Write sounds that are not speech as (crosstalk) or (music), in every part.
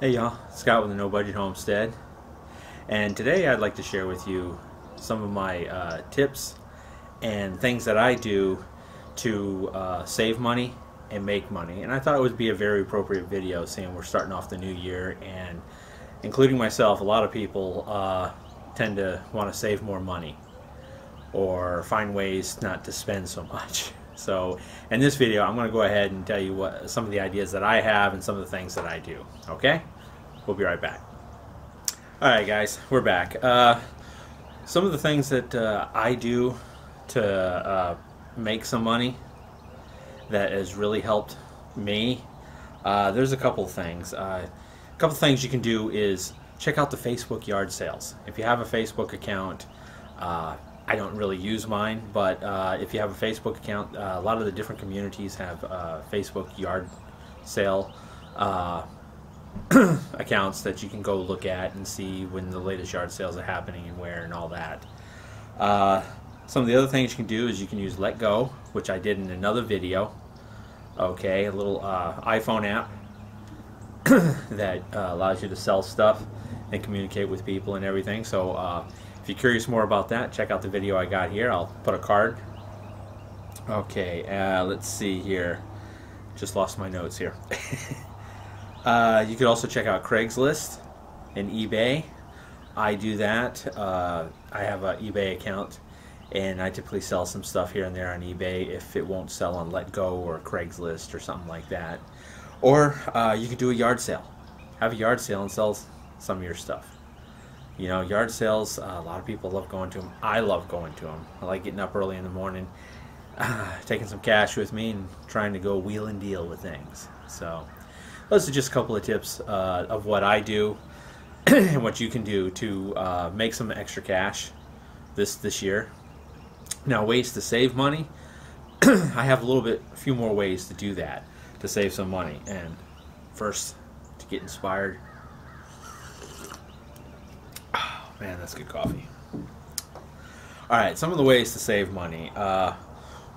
Hey y'all, Scott with the No Budget Homestead. And today I'd like to share with you some of my uh, tips and things that I do to uh, save money and make money. And I thought it would be a very appropriate video seeing we're starting off the new year and including myself, a lot of people uh, tend to want to save more money or find ways not to spend so much. (laughs) So in this video, I'm going to go ahead and tell you what some of the ideas that I have and some of the things that I do. Okay? We'll be right back. Alright guys, we're back. Uh, some of the things that uh, I do to uh, make some money that has really helped me, uh, there's a couple things. Uh, a couple things you can do is check out the Facebook yard sales. If you have a Facebook account, uh, I don't really use mine, but if you have a Facebook account, a lot of the different communities have Facebook yard sale (clears throat) accounts that you can go look at and see when the latest yard sales are happening and where and all that. Uh, some of the other things you can do is you can use letgo, which I did in another video. Okay, a little uh, iPhone app (clears throat) that allows you to sell stuff and communicate with people and everything. So if you're curious more about that, check out the video I got here. I'll put a card. Okay, uh, let's see here. Just lost my notes here. (laughs) uh, you could also check out Craigslist and eBay. I do that. Uh, I have an eBay account and I typically sell some stuff here and there on eBay if it won't sell on letgo or Craigslist or something like that. Or uh, you could do a yard sale. Have a yard sale and sell some of your stuff. You know, yard sales, uh, a lot of people love going to them. I love going to them. I like getting up early in the morning, (sighs) taking some cash with me, and trying to go wheel and deal with things. So, those are just a couple of tips uh, of what I do (clears throat) and what you can do to uh, make some extra cash this this year. Now, ways to save money. (clears throat) I have a little bit, a few more ways to do that to save some money. And first, to get inspired, Oh, Man, that's good coffee. All right, some of the ways to save money. Uh,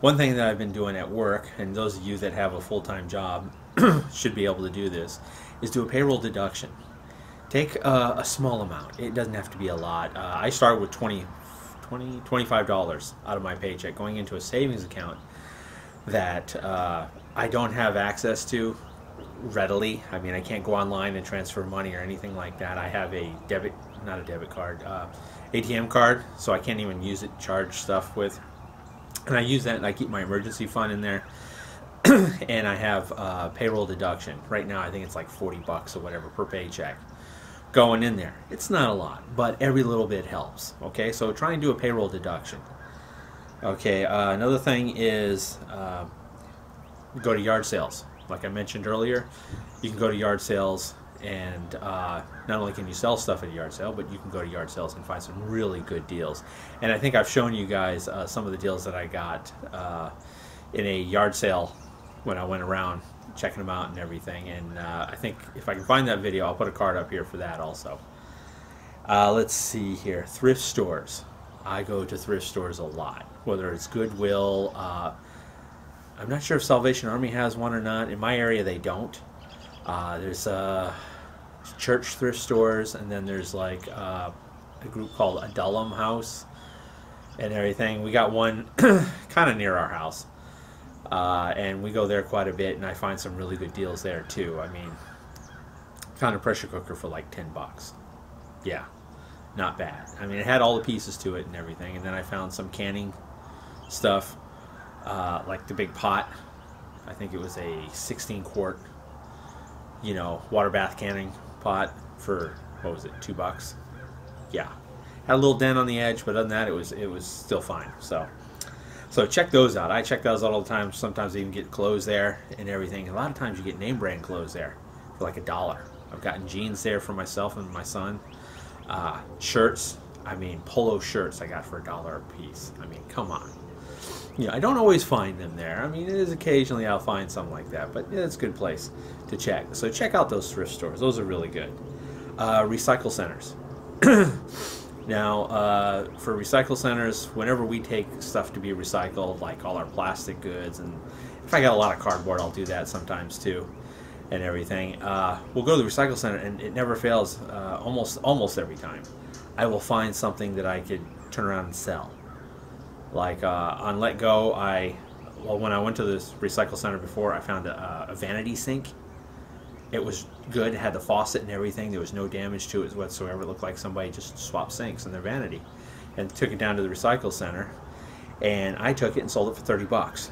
one thing that I've been doing at work, and those of you that have a full-time job (clears throat) should be able to do this, is do a payroll deduction. Take uh, a small amount. It doesn't have to be a lot. Uh, I started with 20, 20 $25 out of my paycheck going into a savings account that uh, I don't have access to readily. I mean, I can't go online and transfer money or anything like that. I have a debit not a debit card, uh, ATM card, so I can't even use it charge stuff with. And I use that and I keep my emergency fund in there. (clears throat) and I have uh, payroll deduction. Right now I think it's like 40 bucks or whatever per paycheck going in there. It's not a lot, but every little bit helps. Okay, so try and do a payroll deduction. Okay, uh, another thing is uh, go to yard sales. Like I mentioned earlier, you can go to yard sales and uh, not only can you sell stuff at a yard sale, but you can go to yard sales and find some really good deals. And I think I've shown you guys uh, some of the deals that I got in a yard sale when I went around checking them out and everything. And uh, I think if I can find that video, I'll put a card up here for that also. Uh, let's see here, thrift stores. I go to thrift stores a lot, whether it's Goodwill. Uh, I'm not sure if Salvation Army has one or not. In my area, they don't. there's a church thrift stores, and then there's like uh, a group called Adullam House and everything. We got one (clears throat) kind of near our house, uh, and we go there quite a bit, and I find some really good deals there too. I mean, found a pressure cooker for like ten bucks. Yeah, not bad. I mean, it had all the pieces to it and everything, and then I found some canning stuff, uh, like the big pot. I think it was a 16 quart, you know, water bath canning pot for what was it, two bucks? Yeah, had a little dent on the edge, but other than that, it was it was still fine. So, so check those out. I check those out all the time. Sometimes I even get clothes there and everything. A lot of times you get name brand clothes there for like a dollar. I've gotten jeans there for myself and my son. Uh, shirts, I mean polo shirts, I got for a dollar a piece. I mean, come on. Yeah, I don't always find them there. I mean, it is occasionally I'll find something like that, but yeah, it's a good place to check. So check out those thrift stores; those are really good. Uh, recycle centers. (clears throat) now, uh, for recycle centers, whenever we take stuff to be recycled, like all our plastic goods, and if I got a lot of cardboard, I'll do that sometimes too. and everything. Uh, we'll go to the recycle center, and it never fails. Uh, almost almost every time, I will find something that I could turn around and sell. Like uh, on letgo, I well when I went to this recycle center before, I found a, a vanity sink. It was good. It had the faucet and everything. There was no damage to it whatsoever. It looked like somebody just swapped sinks in their vanity, and took it down to the recycle center. And I took it and sold it for thirty bucks.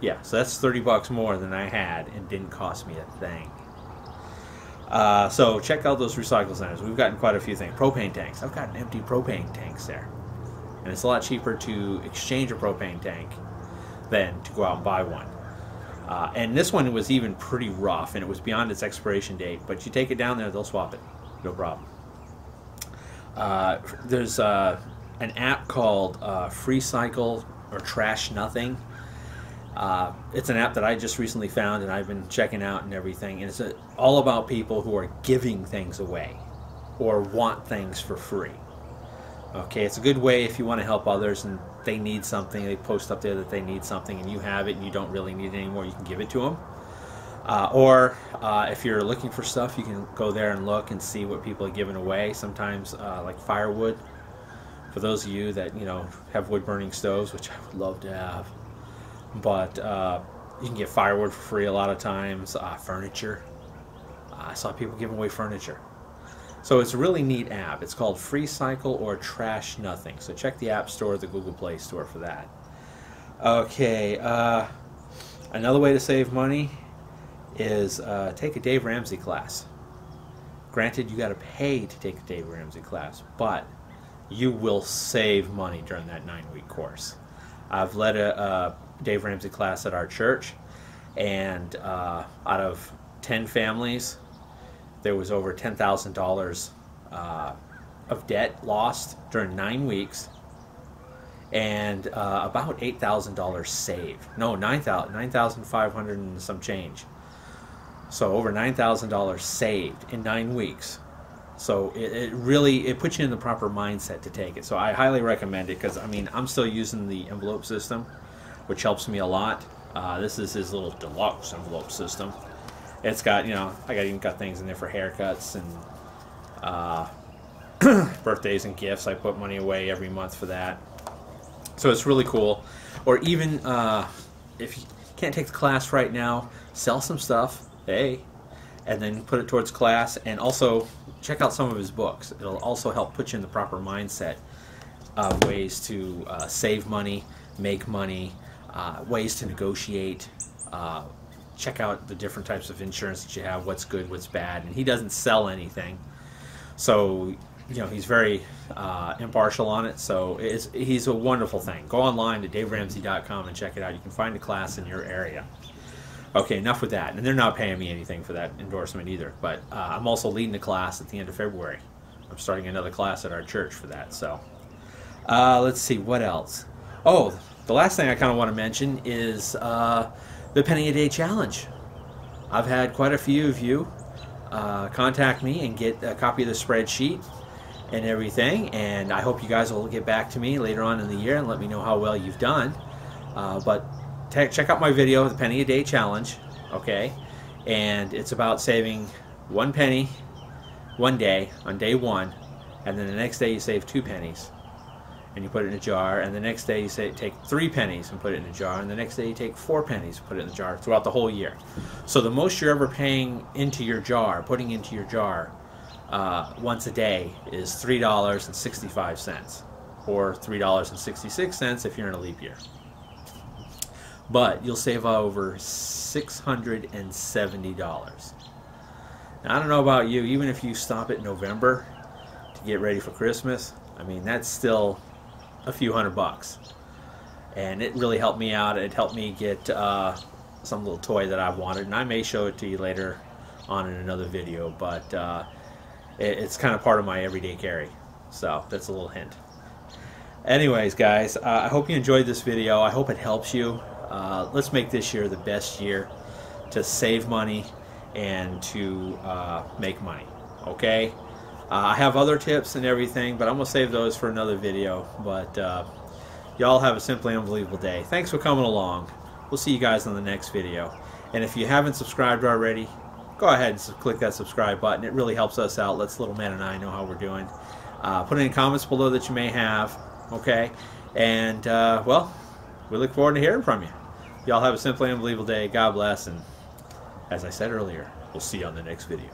Yeah, so that's 30 bucks more than I had and didn't cost me a thing. Uh, so check out those recycle centers. We've gotten quite a few things. Propane tanks. I've got empty propane tanks there. And it's a lot cheaper to exchange a propane tank than to go out and buy one. Uh, and this one was even pretty rough and it was beyond its expiration date. But you take it down there, they'll swap it. No problem. Uh, there's uh, an app called uh, Freecycle or Trash Nothing uh, it's an app that I just recently found and I've been checking out and everything. And it's a, all about people who are giving things away or want things for free. Okay, it's a good way if you want to help others and they need something. They post up there that they need something and you have it and you don't really need it anymore. You can give it to them. Uh, or uh, if you're looking for stuff, you can go there and look and see what people are giving away. Sometimes, uh, like firewood. For those of you that you know have wood burning stoves, which I would love to have but uh, you can get firewood for free a lot of times. Uh, furniture. I saw people giving away furniture. So it's a really neat app. It's called Freecycle or Trash Nothing. So check the App Store, the Google Play Store for that. Okay, uh, another way to save money is uh, take a Dave Ramsey class. Granted, you got to pay to take a Dave Ramsey class, but you will save money during that nine-week course. I've led a, a Dave Ramsey class at our church, and uh, out of 10 families, there was over $10,000 uh, of debt lost during nine weeks, and uh, about $8,000 saved. No, 9500 and some change. So over $9,000 saved in nine weeks. So it, it, really it puts you in the proper mindset to take it. So I highly recommend it because I mean I'm still using the envelope system which helps me a lot. Uh, this is his little deluxe envelope system. It's got, you know, I got even got things in there for haircuts and uh, (clears throat) birthdays and gifts. I put money away every month for that. So it's really cool. Or even uh, if you can't take the class right now, sell some stuff, hey, and then put it towards class. And also check out some of his books. It'll also help put you in the proper mindset of ways to uh, save money, make money, uh, ways to negotiate. Check out the different types of insurance that you have, what's good, what's bad. And he doesn't sell anything. So, you know, he's very uh, impartial on it. So it's, he's a wonderful thing. Go online to daveramsey.com and check it out. You can find a class in your area. Okay, enough with that. And they're not paying me anything for that endorsement either. But uh, I'm also leading a class at the end of February. I'm starting another class at our church for that. So uh, let's see, what else? Oh, the last thing I kind of want to mention is uh, the penny a day challenge. I've had quite a few of you uh, contact me and get a copy of the spreadsheet and everything, and I hope you guys will get back to me later on in the year and let me know how well you've done. Uh, but check out my video, the penny a day challenge, okay? And it's about saving one penny one day on day one, and then the next day you save two pennies and you put it in a jar, and the next day you say take three pennies and put it in a jar, and the next day you take four pennies and put it in the jar throughout the whole year. So the most you're ever paying into your jar, putting into your jar uh, once a day is three dollars and sixty-five cents, or three dollars and sixty-six cents if you're in a leap year. But you'll save over six hundred and seventy dollars. Now I don't know about you, even if you stop at November to get ready for Christmas, I mean that's still a few hundred bucks. And it really helped me out. It helped me get uh, some little toy that I wanted. And I may show it to you later on in another video. But uh, it, it's kind of part of my everyday carry. So that's a little hint. Anyways, guys, uh, I hope you enjoyed this video. I hope it helps you. Uh, let's make this year the best year to save money and to uh, make money. Okay? Uh, I have other tips and everything, but I'm going to save those for another video. But uh, y'all have a simply unbelievable day. Thanks for coming along. We'll see you guys on the next video. And if you haven't subscribed already, go ahead and click that subscribe button. It really helps us out. Lets Little Man and I know how we're doing. Uh, put any comments below that you may have. Okay. And, uh, well, we look forward to hearing from you. Y'all have a simply unbelievable day. God bless. And as I said earlier, we'll see you on the next video.